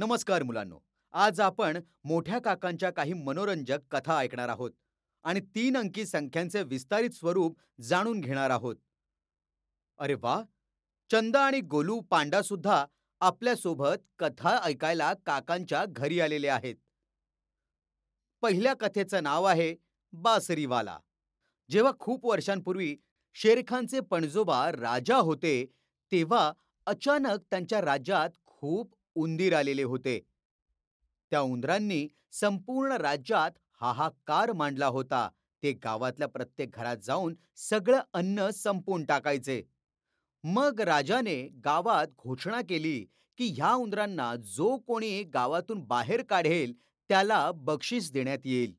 नमस्कार मुलांनो. आज आपण मोठ्या काकांच्या काही मनोरंजक कथा ऐकणार आहोत आणि तीन अंकी संख्यांचे विस्तारित स्वरूप जाणून घेणार आहोत. अरे वा! चंदा आणि गोलू पांडा सुद्धा आपल्यासोबत कथा ऐकायला काकांच्या घरी आलेले आहेत. पहिल्या कथेचं नाव आहे बासरीवाला. जेव्हा खूप वर्षांपूर्वी शेरखानचे पणजोबा राजा होते तेव्हा अचानक त्यांच्या राज्यात खूप उंदीर आलेले होते. त्या उंदरांनी संपूर्ण राज्यात हाहाकार मांडला होता. ते गावातल्या प्रत्येक घरात जाऊन सगळं अन्न संपवून टाकायचे. मग राजाने गावात घोषणा केली की ह्या उंदरांना जो कोणी गावातून बाहेर काढेल त्याला बक्षीस देण्यात येईल.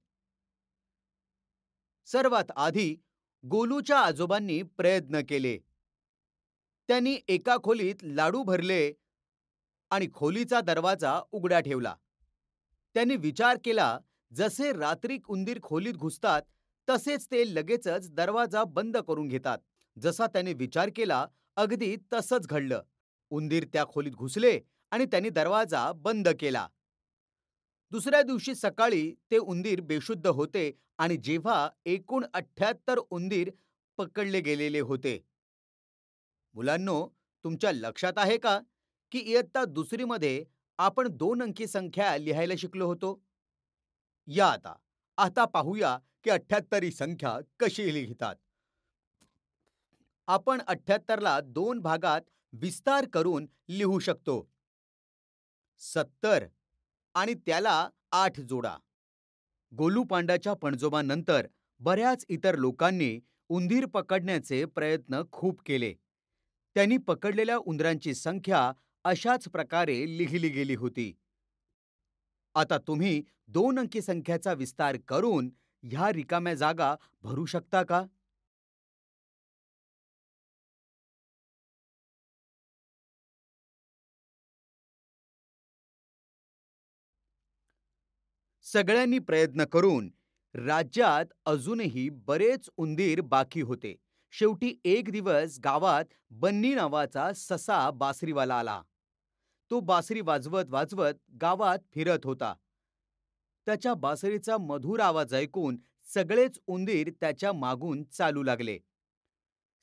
सर्वात आधी गोलूच्या आजोबांनी प्रयत्न केले. त्यांनी एका खोलीत लाडू भरले आणि खोलीचा दरवाजा उघडा ठेवला. त्यांनी विचार केला जसे रात्री उंदीर खोलीत घुसतात तसेच ते लगेचच दरवाजा बंद करून घेतात. जसा त्याने विचार केला अगदी तसंच घडलं. उंदीर त्या खोलीत घुसले आणि त्यांनी दरवाजा बंद केला. दुसऱ्या दिवशी सकाळी ते उंदीर बेशुद्ध होते आणि जेव्हा एकूण अठ्ठ्याहत्तर उंदीर पकडले गेलेले होते. मुलांनो तुमच्या लक्षात आहे का? की इयत्ता दुसरीमध्ये आपण दोन अंकी संख्या लिहायला शिकलो होतो? या आता. आता पाहूया की अठ्ठ्याहत्तर ही संख्या कशी लिहितात. आपण अठ्ठ्याहत्तरला दोन भागात विस्तार करून लिहू शकतो. सत्तर आणि त्याला आठ जोडा. गोलू पांडाच्या पणजोबानंतर बऱ्याच इतर लोकांनी उंदीर पकडण्याचे प्रयत्न खूप केले. त्यांनी पकडलेल्या उंदरांची संख्या अशाच प्रकारे लिहिली गेली होती. आता तुम्ही दोन अंकी संख्याचा विस्तार करून ह्या रिकाम्या जागा भरू शकता का? सगळ्यांनी प्रयत्न करून राज्यात अजूनही बरेच उंदीर बाकी होते. शेवटी एक दिवस गावात बन्नी नावाचा ससा बासरीवाला आला. तो बासरी वाजवत वाजवत गावात फिरत होता. त्याच्या बासरीचा मधुर आवाज ऐकून सगळेच उंदीर त्याच्या मागून चालू लागले.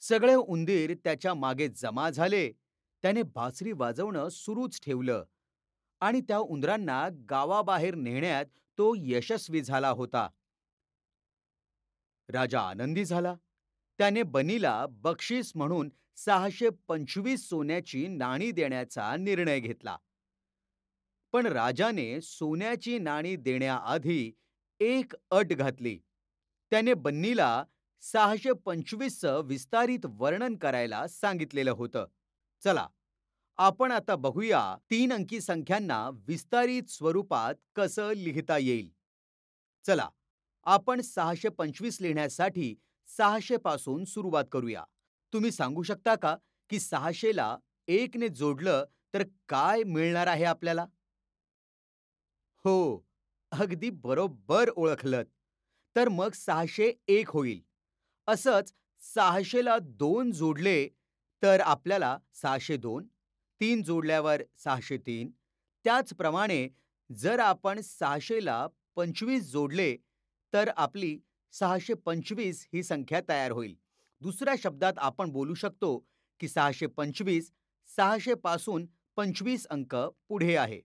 सगळे उंदीर त्याच्यामागे जमा झाले. त्याने बासरी वाजवणं सुरूच ठेवलं आणि त्या उंदरांना गावाबाहेर नेण्यात तो यशस्वी झाला होता. राजा आनंदी झाला. त्याने बनीला बक्षीस म्हणून सहाशे पंचवीस सोन्याची नाणी देण्याचा निर्णय घेतला. पण राजाने सोन्याची नाणी देण्याआधी एक अट घातली. त्याने बन्नीला सहाशे पंचवीसचं विस्तारित वर्णन करायला सांगितलेलं होतं. चला आपण आता बघूया तीन अंकी संख्यांना विस्तारित स्वरूपात कसं लिहिता येईल. चला आपण सहाशे पंचवीस लिहिण्यासाठी सहाशे पासून सुरुवात करूया. तुम्ही सांगू शकता का की सहाशेला एकने जोडलं तर काय मिळणार आहे आपल्याला? हो अगदी बरोबर ओळखलत. तर मग सहाशे एक होईल. असंच सहाशेला दोन जोडले तर आपल्याला सहाशे दोन तीन जोडल्यावर सहाशे तीन. त्याचप्रमाणे जर आपण सहाशेला पंचवीस जोडले तर आपली सहाशे पंचवीस ही संख्या तयार होईल. दुसऱ्या शब्दात आपण बोलू शकतो की सहाशे पंचवीस सहाशे पासून पंचवीस अंक पुढे आहे.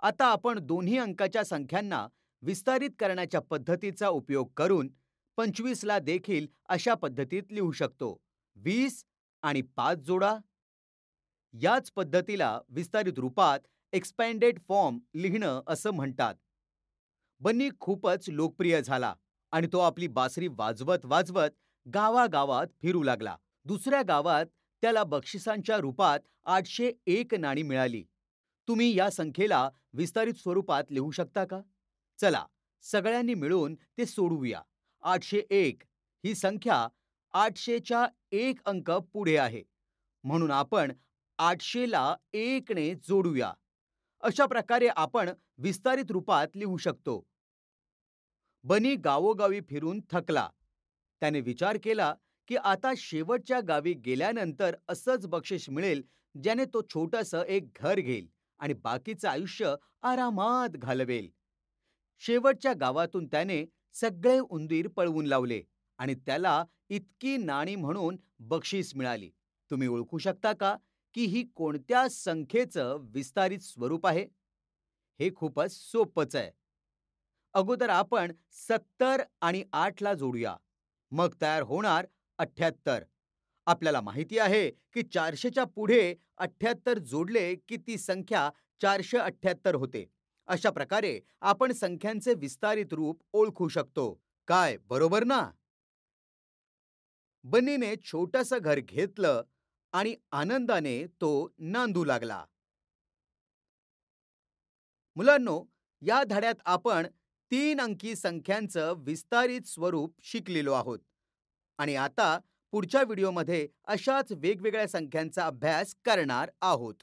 आता आपण दोन्ही अंकाच्या संख्यांना विस्तारित करण्याच्या पद्धतीचा उपयोग करून पंचवीसला देखील अशा पद्धतीत लिहू शकतो. वीस आणि पाच जोडा. याच पद्धतीला विस्तारित रूपात एक्सपॅन्डेड फॉर्म लिहिणं असं म्हणतात. बन्नी खूपच लोकप्रिय झाला. आणि तो आपली बासरी वाजवत वाजवत गावागावात फिरू लागला. दुसऱ्या गावात त्याला बक्षिसांच्या रूपात आठशे एक नाणी मिळाली. तुम्ही या संख्येला विस्तारित स्वरूपात लिहू शकता का? चला सगळ्यांनी मिळून ते सोडवूया. आठशे एक ही संख्या आठशेच्या एक अंक पुढे आहे. म्हणून आपण आठशेला एकने जोडूया. अशा प्रकारे आपण विस्तारित रूपात लिहू शकतो. बनी गावोगावी फिरून थकला. त्याने विचार केला की आता शेवटच्या गावी गेल्यानंतर असंच बक्षीस मिळेल ज्याने तो छोटस एक घर घेईल आणि बाकीचं आयुष्य आरामात घालवेल. शेवटच्या गावातून त्याने सगळे उंदीर पळवून लावले आणि त्याला इतकी नाणी म्हणून बक्षीस मिळाली. तुम्ही ओळखू शकता का की ही कोणत्या संख्येचं विस्तारित स्वरूप आहे? हे खूपच सोपंच आहे. अगोदर आपण सत्तर आणि आठला जोडूया. मग तयार होणार अठ्ठ्याहत्तर. आपल्याला माहिती आहे की चारशेच्या पुढे अठ्ठ्याहत्तर जोडले की ती संख्या चारशे अठ्ठ्याहत्तर होते. अशा प्रकारे आपण संख्यांचे विस्तारित रूप ओळखू शकतो. काय बरोबर ना? बन्नीने छोटंसं घर घेतलं आणि आनंदाने तो नांदू लागला. मुलांनो या धड्यात आपण तीन अंकी संख्यांचं विस्तारित स्वरूप शिकलेलो आहोत. आणि आता पुढच्या व्हिडिओमध्ये अशाच वेगवेगळ्या संख्यांचा अभ्यास करणार आहोत.